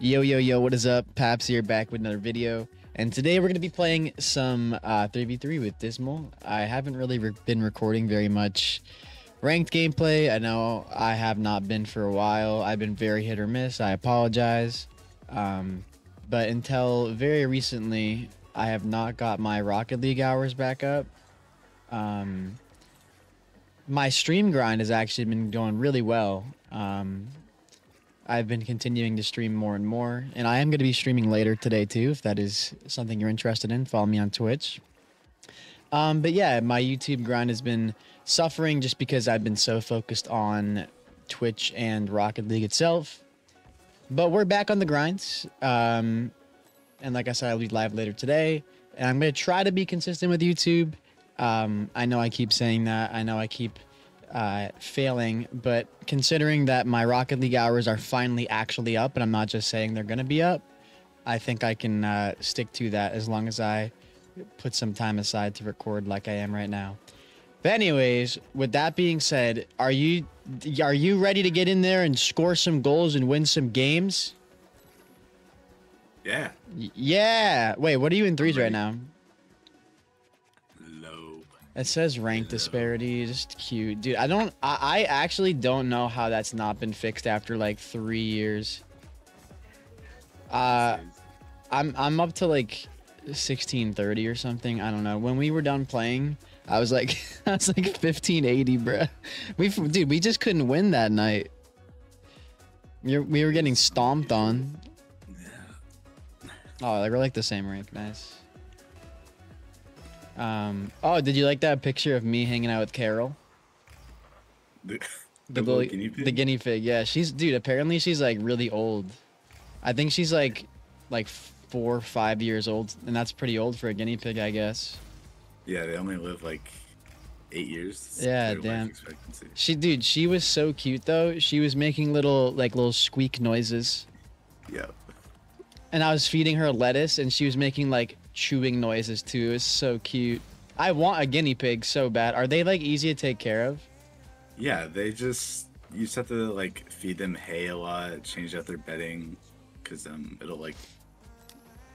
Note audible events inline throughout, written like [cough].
Yo, yo, yo, what is up? Paps here, back with another video. And today we're going to be playing some uh, 3v3 with Dismal. I haven't really re been recording very much ranked gameplay. I know I have not been for a while. I've been very hit or miss. I apologize. Um, but until very recently, I have not got my Rocket League hours back up. Um, my stream grind has actually been going really well. Um, I've been continuing to stream more and more, and I am going to be streaming later today too. If that is something you're interested in, follow me on Twitch. Um, but yeah, my YouTube grind has been suffering just because I've been so focused on Twitch and Rocket League itself. But we're back on the grinds, um, and like I said, I'll be live later today, and I'm going to try to be consistent with YouTube. Um, I know I keep saying that. I know I keep uh, failing, but considering that my Rocket League hours are finally actually up, and I'm not just saying they're going to be up, I think I can uh, stick to that as long as I put some time aside to record like I am right now. But anyways, with that being said, are you are you ready to get in there and score some goals and win some games? Yeah. Y- yeah. Wait, what are you in threes right now? It says rank disparity, just cute, dude. I don't. I, I actually don't know how that's not been fixed after like three years. Uh, I'm I'm up to like 1630 or something. I don't know. When we were done playing, I was like [laughs] I was like 1580, bruh. We dude, we just couldn't win that night. You're, we were getting stomped on. Oh, we're like the same rank. Nice. Um. Oh, did you like that picture of me hanging out with Carol? The, The, the guinea pig? the guinea pig. Yeah, she's dude. Apparently, she's like really old. I think she's like, like four, or five years old, and that's pretty old for a guinea pig, I guess. yeah, they only live like eight years. Yeah, damn. She, dude, she was so cute though. She was making little like little squeak noises, Yeah. and I was feeding her lettuce, and she was making like chewing noises too. It was so cute. I want a guinea pig so bad. Are they like easy to take care of? Yeah, they just you just have to like feed them hay a lot, change out their bedding, because um it'll like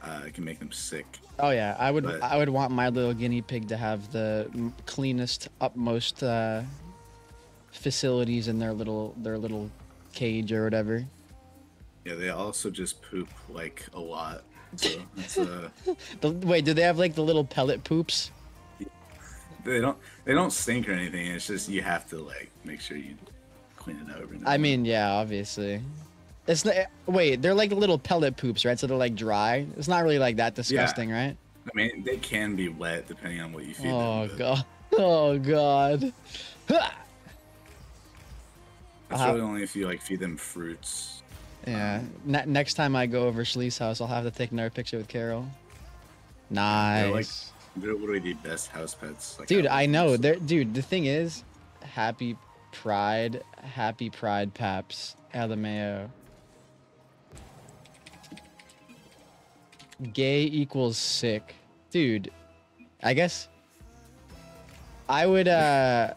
uh it can make them sick. Oh yeah, I would But- I would want my little guinea pig to have the cleanest, upmost uh, facilities in their little their little cage or whatever. Yeah, they also just poop like a lot. So it's uh [laughs] The, wait, do they have like the little pellet poops? they don't they don't stink or anything. It's just you have to like make sure you clean it out every I mean, yeah, obviously. It's not, wait, they're like little pellet poops, right? So they're like dry. It's not really like that disgusting, right? I mean they can be wet depending on what you feed Oh them. god. [laughs] Oh god. Ha! That's Uh-huh. really only if you like feed them fruits. Yeah. Ne- next time I go over Shlee's house, I'll have to take another picture with Carol. Nice. They're like they're literally the best house pets. Like, Dude, I know. There, dude. The thing is, happy Pride, happy Pride, Paps, LMAO. Gay equals sick, dude. I guess I would. uh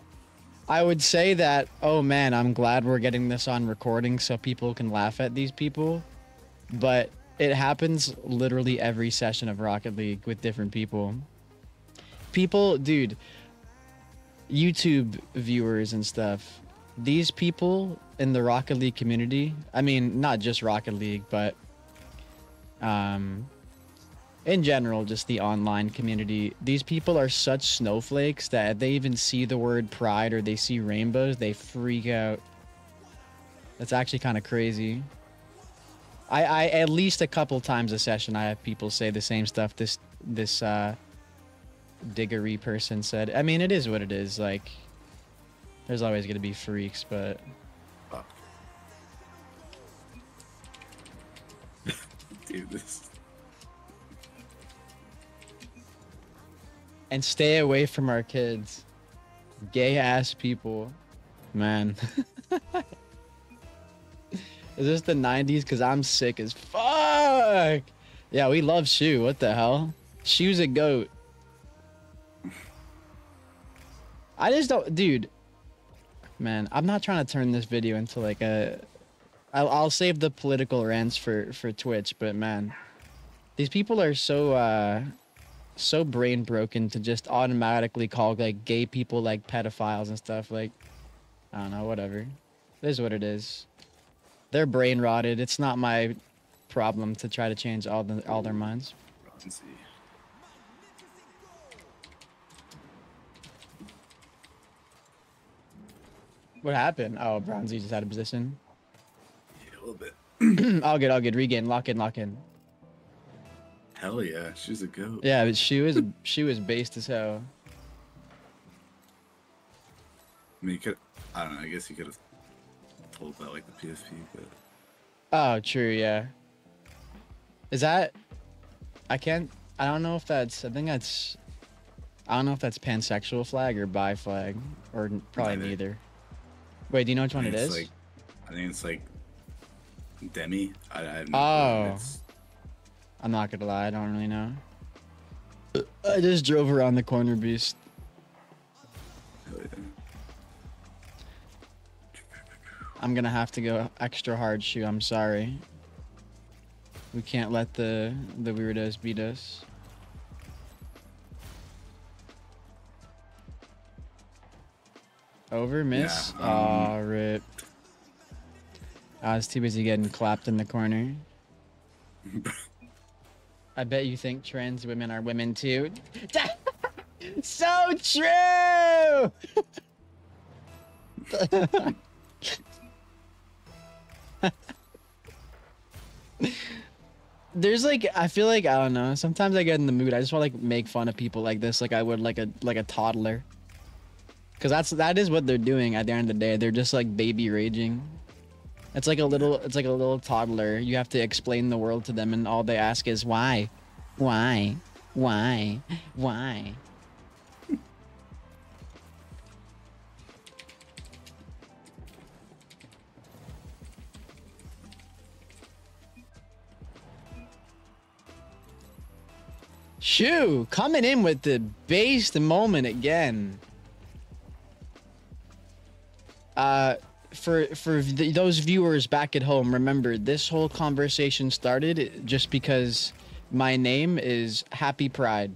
I would say that. Oh man, I'm glad we're getting this on recording so people can laugh at these people. But it happens literally every session of Rocket League with different people people, dude, YouTube viewers and stuff, these people in the Rocket League community, I mean, not just Rocket League, but um, in general, just the online community, these people are such snowflakes that they even see the word pride or they see rainbows, they freak out. That's actually kind of crazy. I, I at least a couple times a session I have people say the same stuff this this uh diggery person said. I mean, it is what it is. Like, there's always gonna be freaks, but. [laughs] Dude, this and stay away from our kids. Gay ass people, man. [laughs] is this the '90s? Cause I'm sick as fuck. Yeah, we love Shoe. What the hell? Shoe's a goat. I just don't, dude. Man, I'm not trying to turn this video into like a I'll, I'll save the political rants for for Twitch, but man, these people are so uh so brain broken to just automatically call like gay people like pedophiles and stuff. Like, I don't know, whatever. It is what it is. They're brain rotted. It's not my problem to try to change all the all their minds. What happened? Oh, Bronzy just out of position. Yeah, a little bit. [clears throat] all good, all good. Regain, lock in, lock in. Hell yeah, she's a goat. Yeah, but she was she was based as hell. I mean, you could. I don't know. I guess you could have told that like the PFP, but Oh, true, yeah. Is that I can't I don't know if that's I think that's I don't know if that's pansexual flag or bi flag or probably Neither. neither. Wait, do you know which one it's? Like, I think it's like Demi. I, I Oh. It's- I'm not gonna lie, I don't really know. I just drove around the corner beast. I'm gonna have to go extra hard shoe, I'm sorry. We can't let the the weirdos beat us. Over miss? Yeah, um, Aw, rip. I was too busy getting clapped in the corner. [laughs] I bet you think trans women are women too. [laughs] so true! [laughs] There's like I feel like I don't know. Sometimes I get in the mood. I just want to like make fun of people like this, like I would like a like a toddler. Cause that's that is what they're doing at the end of the day. They're just like baby raging. It's like a little it's like a little toddler. You have to explain the world to them, and all they ask is why, why, why, why. Shoo, coming in with the based moment again. Uh, for for th- those viewers back at home, remember this whole conversation started just because my name is Happy Pride.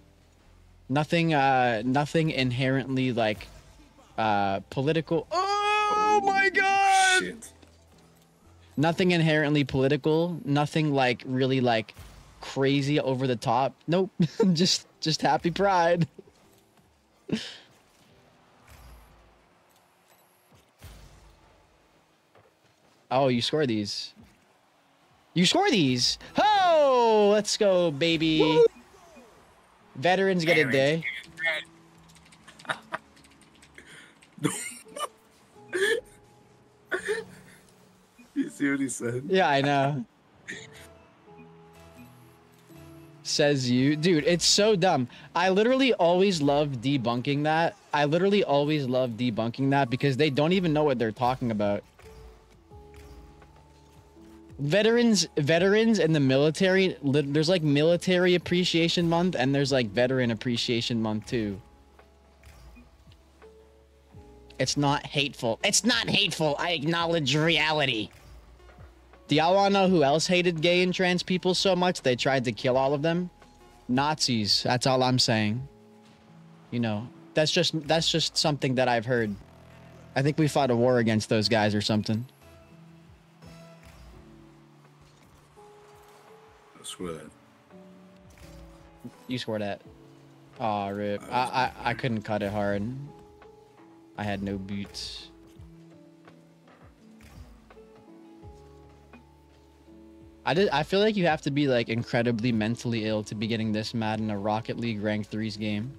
Nothing, uh, nothing inherently like uh political. Oh my god! Shit. nothing inherently political nothing like really like crazy over the top nope [laughs] just just happy pride [laughs] oh you score these you score these oh let's go baby veterans get a day [laughs] You see what he said? Yeah, I know. Says you. Dude, it's so dumb. I literally always love debunking that. I literally always love debunking that because they don't even know what they're talking about. Veterans veterans and the military, there's like military appreciation month and there's like veteran appreciation month too. It's not hateful. It's not hateful. I acknowledge reality. Do y'all want to know who else hated gay and trans people so much they tried to kill all of them? Nazis. That's all I'm saying. You know, that's just that's just something that I've heard. I think we fought a war against those guys or something. Swear that. You swore that. Aw, rip. I, I I couldn't cut it hard. I had no boots. I did. I feel like you have to be like incredibly mentally ill to be getting this mad in a Rocket League Rank Threes game.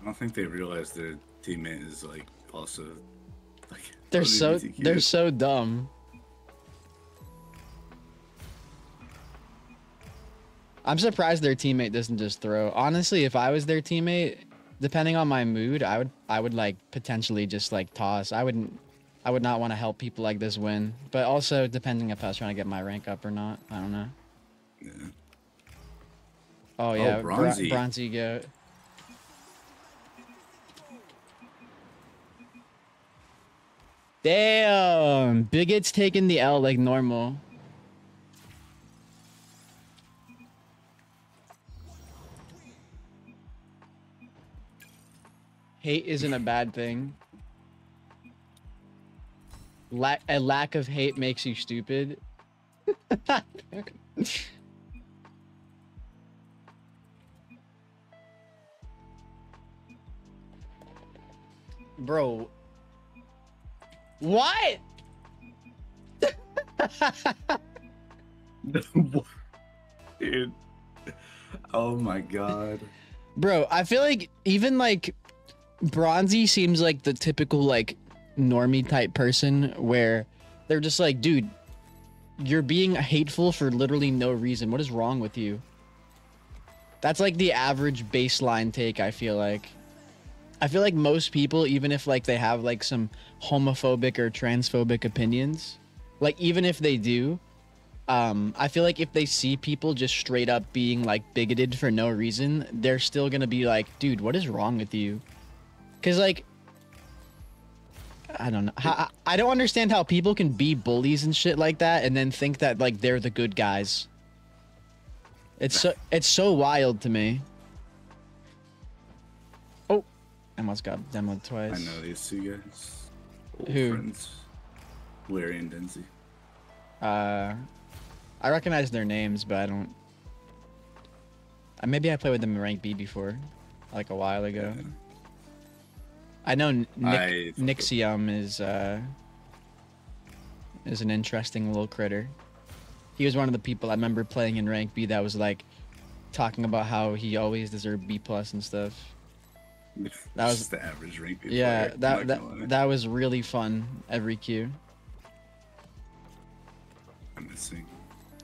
I don't think they realize their teammate is like also like. They're [laughs] so they're so dumb. I'm surprised their teammate doesn't just throw. Honestly, if I was their teammate, depending on my mood, I would I would like potentially just like toss. I wouldn't I would not want to help people like this win. But also depending if I was trying to get my rank up or not. I don't know. Yeah. Oh, oh yeah, Bro- Bronzy. Bronzy goat. Damn, Bigot's taking the L like normal. Hate isn't a bad thing. Lack a lack of hate makes you stupid. Bro. What? [laughs] Dude. Oh my god. Bro, I feel like even like Bronzy seems like the typical like normie type person where they're just like, dude, you're being hateful for literally no reason. What is wrong with you? That's like the average baseline take, I feel like. I feel like most people, even if like they have like some homophobic or transphobic opinions, like even if they do, um, I feel like if they see people just straight up being like bigoted for no reason, they're still gonna be like, dude, what is wrong with you? Cause like, I don't know. How, I don't understand how people can be bullies and shit like that, and then think that like they're the good guys. It's so it's so wild to me. Oh, I almost got demoed twice. I know these two guys. Old Who? friends. Larry and Denzi. Uh, I recognize their names, but I don't. Uh, maybe I played with them in rank B before, like a while ago. Yeah. I know Nick, I- Nixium is uh is an interesting little critter. He was one of the people I remember playing in rank B that was like talking about how he always deserved B plus and stuff. [laughs] That was- the average rank. B yeah, player, that that that was really fun every queue. I'm missing.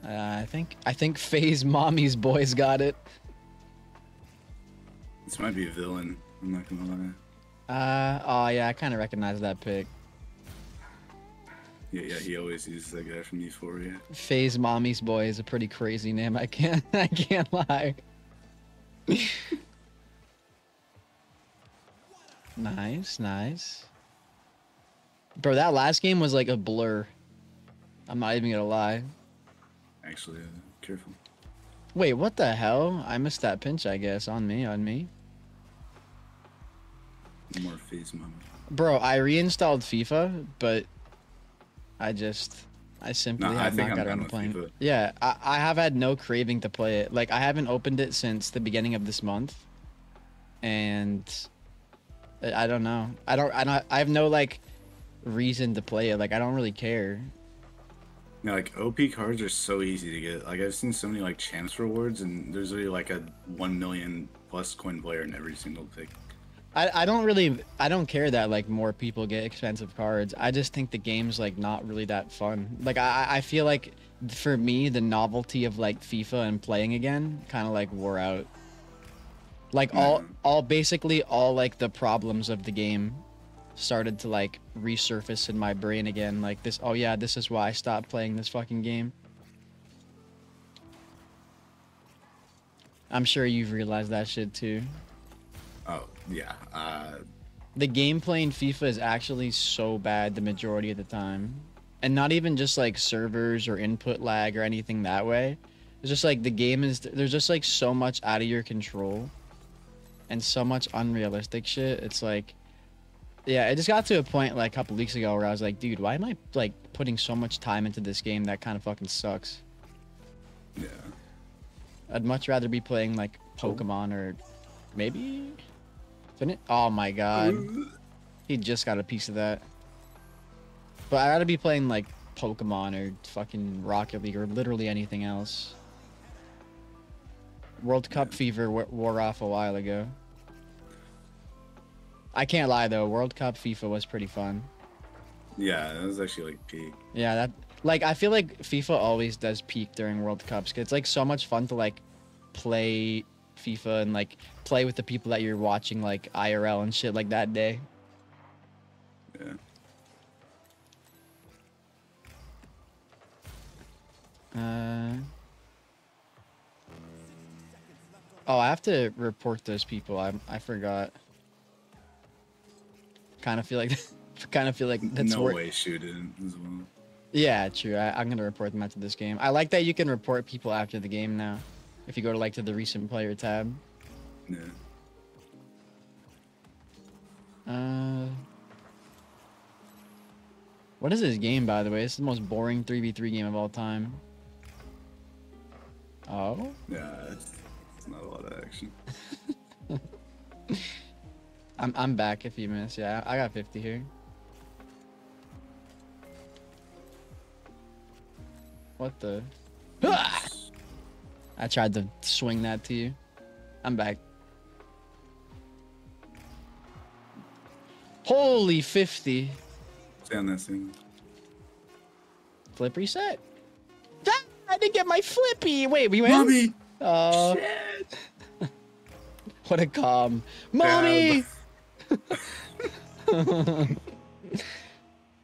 Uh, I think I think FaZe Mommy's boys got it. This might be a villain. I'm not gonna lie. Uh oh yeah, I kind of recognize that pick. Yeah, yeah, he always uses that guy from Euphoria. FaZe Mommy's boy is a pretty crazy name. I can't [laughs] I can't lie. [laughs] nice, nice. Bro, that last game was like a blur. I'm not even gonna lie. Actually, uh, careful. Wait, what the hell? I missed that pinch, I guess. On me, on me. More moment. Bro, I reinstalled FIFA, but I just I simply No, have think not I'm got around to playing. FIFA. Yeah, I, I have had no craving to play it. Like I haven't opened it since the beginning of this month, and I I don't know. I don't. I don't. I have no like reason to play it. Like I don't really care. Yeah, like OP cards are so easy to get. Like I've seen so many like chance rewards, and there's really like a one million plus coin player in every single pick. I, I don't really I don't care that like more people get expensive cards. I just think the game's like not really that fun. Like I I feel like for me the novelty of like FIFA and playing again kind of like wore out. Like all all basically all like the problems of the game started to like resurface in my brain again. Like this oh yeah, this is why I stopped playing this fucking game. I'm sure you've realized that shit too. Oh yeah, uh, the gameplay in FIFA is actually so bad the majority of the time. And not even just like servers or input lag or anything that way. It's just like the game is there's just like so much out of your control and so much unrealistic shit. It's like yeah, it just got to a point like a couple weeks ago where I was like, dude, why am I like putting so much time into this game that kind of fucking sucks? yeah. I'd much rather be playing like Pokemon or maybe Fin- Oh my god. He just got a piece of that. But I gotta be playing like Pokemon or fucking Rocket League or literally anything else. World Cup fever w- wore off a while ago. I can't lie though, World Cup FIFA was pretty fun. Yeah, that was actually like peak. Yeah, that like I feel like FIFA always does peak during World Cups. it's like so much fun to like play FIFA and like play with the people that you're watching like IRL and shit like that day. Yeah. Uh. Oh, I have to report those people. I I forgot. Kind of feel like [laughs] kind of feel like that's no wor- way shoot it as well. Yeah, true. I, I'm gonna report them after this game. I like that you can report people after the game now. If you go to like to the recent player tab. Yeah. Uh, what is this game, by the way? It's the most boring 3v3 game of all time. Oh, Yeah, it's, it's not a lot of action. [laughs] I'm I'm back. If you miss, yeah, I got 50 here. What the? [laughs] I tried to swing that to you. I'm back. Holy 50. Stay on that thing. Flip reset. Ah, I didn't get my flippy. Wait, we went. Mommy! Oh, Shit! [laughs] what a calm. Mommy!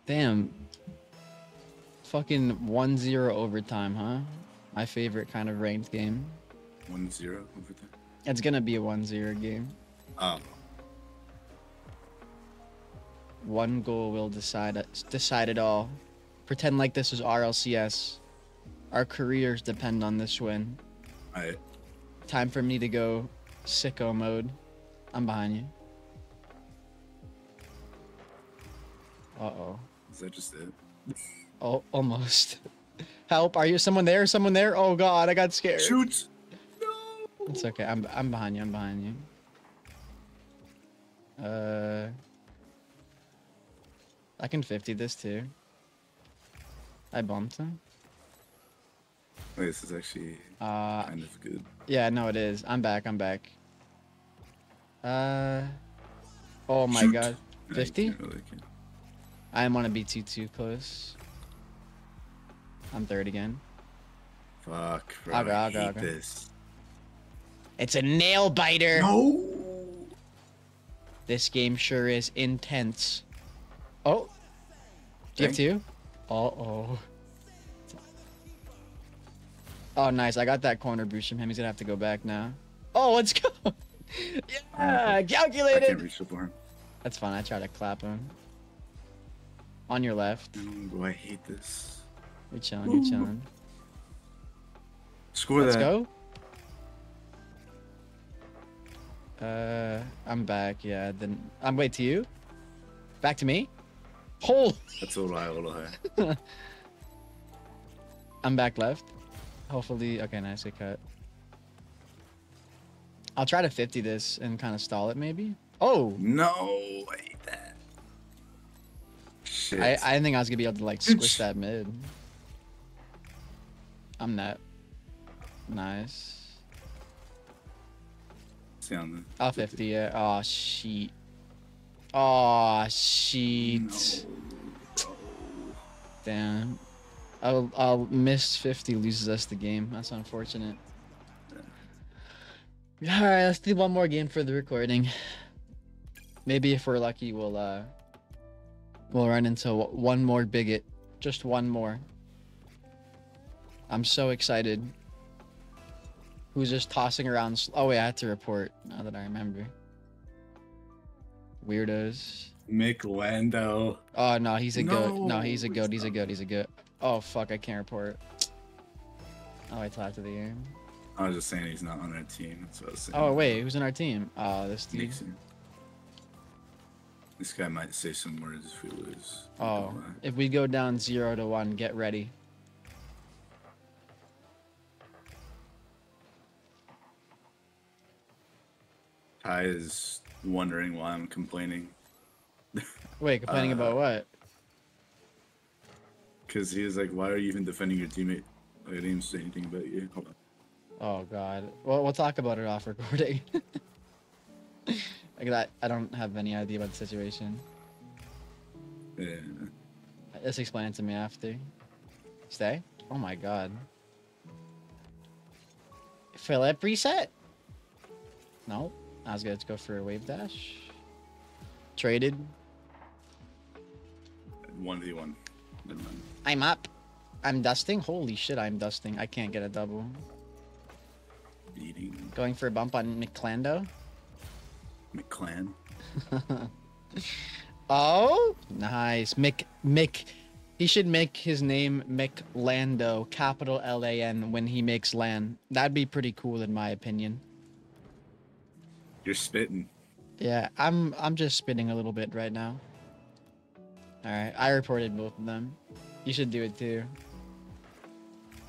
Damn. [laughs] Fucking 1-0 overtime, huh? My favorite kind of ranked game. One zero over there. It's gonna be a 1-0 game. Oh, One goal will decide decide it all. Pretend like this is RLCS. Our careers depend on this win. I Time for me to go sicko mode. I'm behind you. Uh-oh. is that just it? Oh, almost. [laughs] Help! Are you someone there? Someone there? Oh God, I got scared. Shoot! No! It's okay. I'm I'm behind you. I'm behind you. Uh, I can 50 this too. I bumped him. Wait, this is actually Uh, kind of good. yeah, no, it is. I'm back. I'm back. Uh, oh my Shoot. God. 50? can't really. I want to be too too close. I'm third again. Fuck, bro. I go, hate this. It's a nail biter. No! This game sure is intense. Oh. Do you have two? Uh oh. Oh, nice. I got that corner boost from him. He's gonna have to go back now. Oh, let's go. [laughs] yeah, calculated. I can't reach the bar. That's fine. I try to clap him. On your left. Bro, I hate this. You're chilling. You're chilling. Score Let's that. go. Uh, I'm back. Yeah. Then I'm wait to you. Back to me. Hold. [laughs] That's a little high, a little high. I'm back left. Hopefully, okay, nice good cut. I'll try to 50 this and kind of stall it maybe. Oh, No, I hate that. Shit. I, I didn't think I was gonna be able to like squish that mid. I'm net. Nice. The. I'll 50 yeah. Oh, sheet. Oh, sheet. Damn. I'll, I'll miss 50 loses us the game. That's unfortunate. All right, let's do one more game for the recording. Maybe if we're lucky, we'll uh, we'll run into one more bigot, just one more. I'm so excited. Who's just tossing around? Oh wait, I had to report. Now that I remember. Weirdos. Mick Lando. Oh no, he's a goat. No, No, he's a goat. He's a goat. He's a goat. Oh fuck, I can't report. Oh, I talked to the game. I was just saying he's not on our team. That's what I was saying. Oh wait, who's in our team? Oh, this dude. Nixon. This guy might say some words if we lose. Oh, if we go down zero to one, get ready. Ty is wondering why I'm complaining. Wait, complaining about Uh, what? Because he was like, why are you even defending your teammate? Like, I didn't even say anything about you. Hold on. Oh god. Well, we'll talk about it off recording. [laughs] like that, I don't have any idea about the situation. Yeah. Just explain it to me after. Stay. Oh my god. flip reset. No, I was going to go for a wave dash. Traded. 1v1. I'm up. I'm dusting. Holy shit, I'm dusting. I can't get a double. Beating Going for a bump on McClando. McClan. [laughs] Oh, nice. Mick Mick. He should make his name McLando, capital L A N, when he makes land. That'd be pretty cool, in my opinion. You're spitting. Yeah, I'm I'm just spinning a little bit right now. All right, I reported both of them. You should do it too.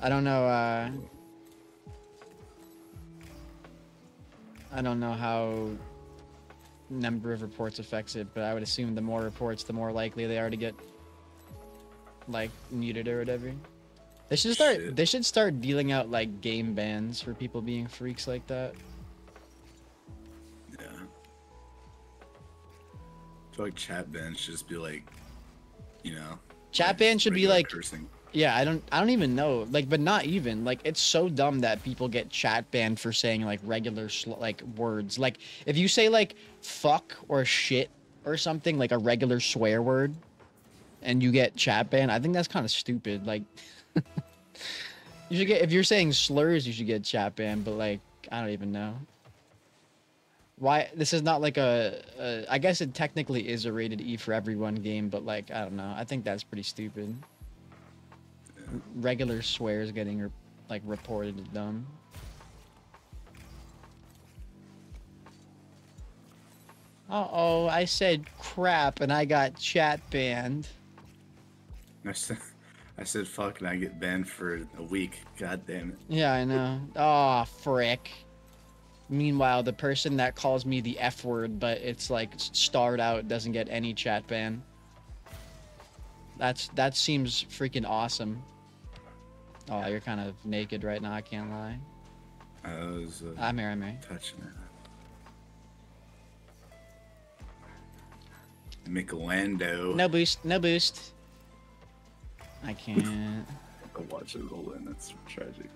I don't know. Uh, I don't know how number of reports affects it, but I would assume the more reports, the more likely they are to get like muted or whatever. They should start. Shit. They should start dealing out like game bans for people being freaks like that. Feel like chat ban should just be like, you know. Chat like, ban should be like cursing. Yeah, I don't I don't even know. Like but not even. Like it's so dumb that people get chat banned for saying like regular sl- like words. Like if you say like fuck or shit or something like a regular swear word and you get chat banned, I think that's kind of stupid. Like [laughs] you should get if you're saying slurs, you should get chat banned, but like I don't even know. Why this is not like a, a I guess it technically is a rated E for everyone game, but like I don't know. I think that's pretty stupid regular swears getting re- like reported as dumb. Uh oh, I said crap and I got chat banned. I said, I said fuck and I get banned for a week. God damn it. Yeah, I know. Oh, frick. Meanwhile, the person that calls me the F word, but it's like starred out, doesn't get any chat ban. That's that seems freaking awesome. Oh, you're kind of naked right now. I can't lie. I was uh, I'm here. I'm here. touching it. Michelando. No boost. No boost. I can't. [laughs] I watch it roll in. That's tragic.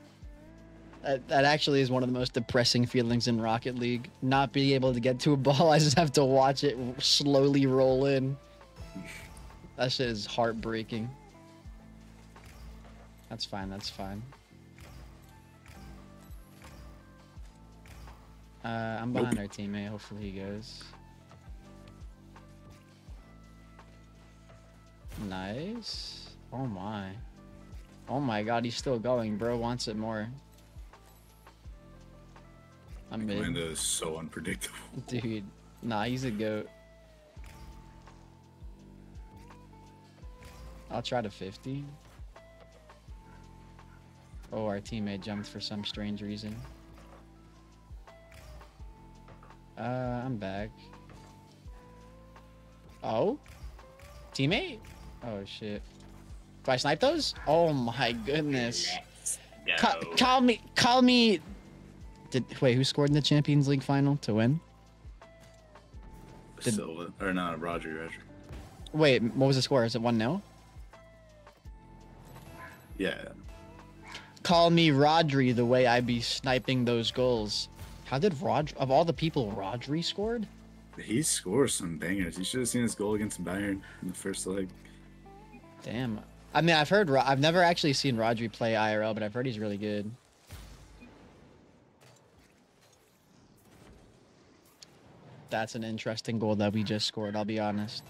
That, that actually is one of the most depressing feelings in Rocket League. Not being able to get to a ball, [laughs] I just have to watch it slowly roll in. That shit is heartbreaking. That's fine. That's fine. Uh, I'm behind our teammate. Hopefully he goes. Nice. Oh my. Oh my god, he's still going. Bro wants it more. I'm mid. Michelando is so unpredictable. [laughs] Dude, nah, he's a goat. I'll try to 50. Oh, our teammate jumped for some strange reason. Uh, I'm back. Oh? Teammate? Oh, shit. Do I snipe those? Oh my goodness. Ca- call me, call me. Did wait? Who scored in the Champions League final to win? Did- Silva or not? Roger. Roger. Wait, what was the score? Is it one 0 Yeah. Call me Rodri the way I be sniping those goals. How did Rod of all the people Rodri scored? He scores some bangers. You should have seen his goal against Bayern in the first leg. Damn. I mean, I've heard. Ro- I've never actually seen Rodri play IRL, but I've heard he's really good. That's an interesting goal that we just scored. I'll be honest.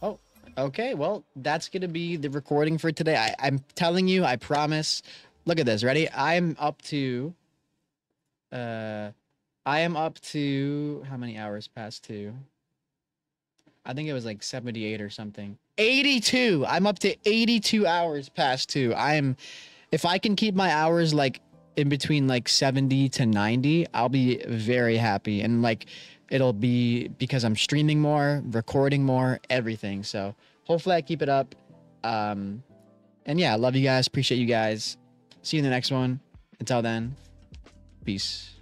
Oh, okay. Well, that's gonna be the recording for today. I, I'm telling you, I promise. Look at this. Ready? I'm up to. Uh, I am up to how many hours past two? I think it was like 78 or something. 82. I'm up to 82 hours past two. I'm if I can keep my hours like in between like 70 to 90, I'll be very happy and like it'll be because I'm streaming more, recording more, everything. So, hopefully I keep it up. Um and yeah, love you guys, appreciate you guys. See you in the next one. Until then, peace.